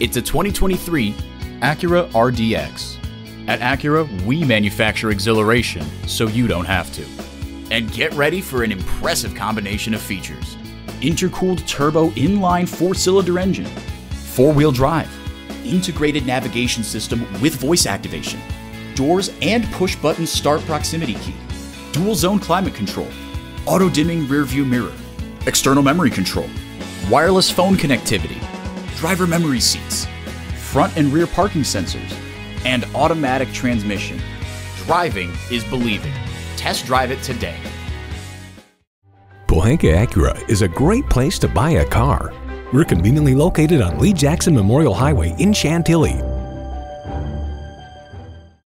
It's a 2023 Acura RDX. At Acura, we manufacture exhilaration so you don't have to. And get ready for an impressive combination of features intercooled turbo inline four cylinder engine, four wheel drive, integrated navigation system with voice activation, doors and push button start proximity key, dual zone climate control, auto dimming rear view mirror, external memory control, wireless phone connectivity, driver memory seats, front and rear parking sensors, and automatic transmission. Driving is believing. Test drive it today. Pohanka Acura is a great place to buy a car. We're conveniently located on Lee Jackson Memorial Highway in Chantilly